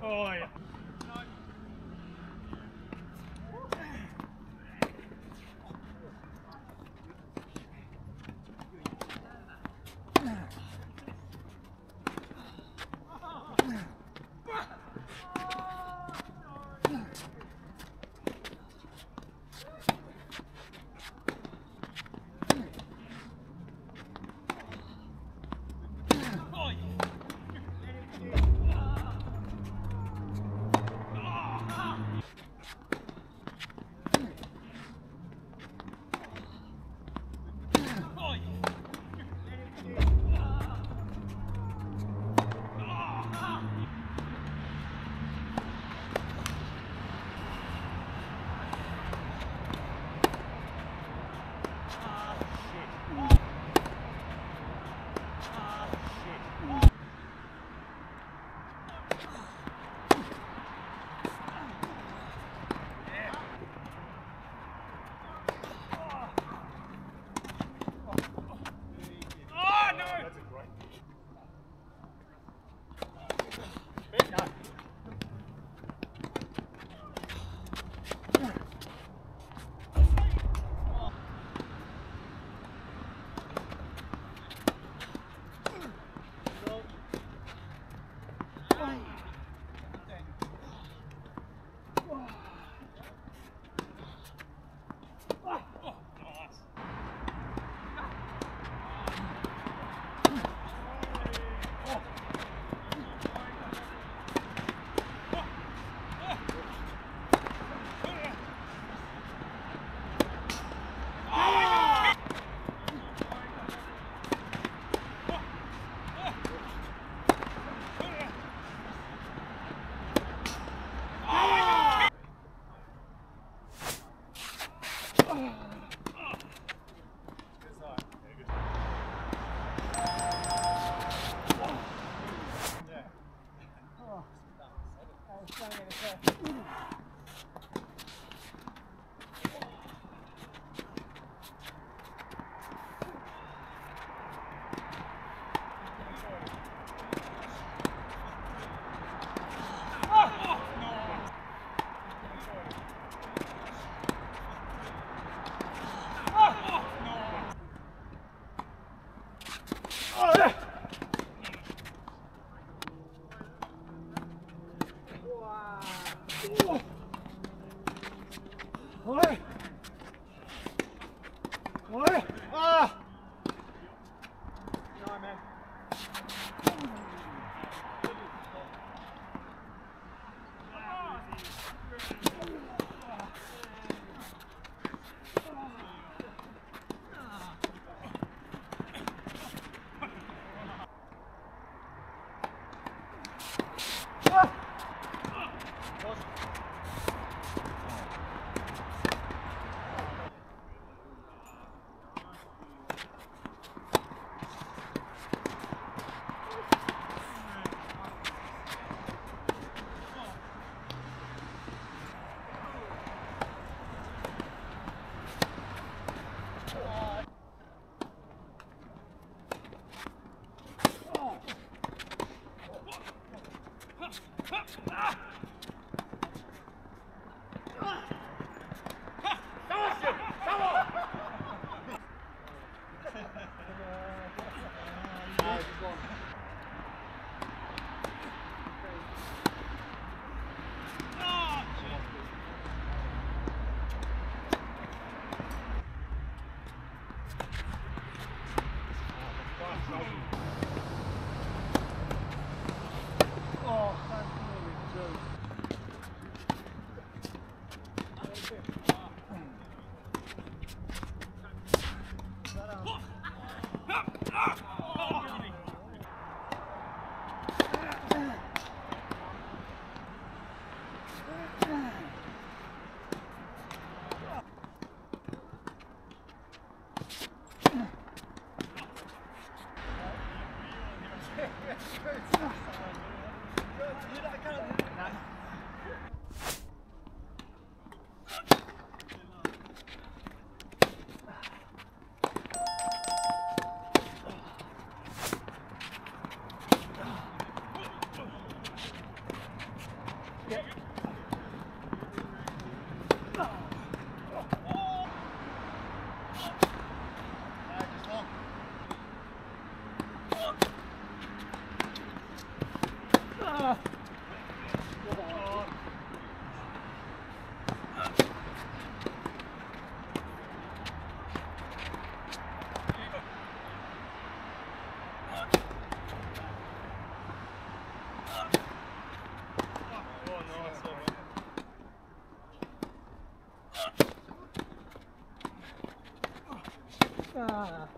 Olha. 哇 자.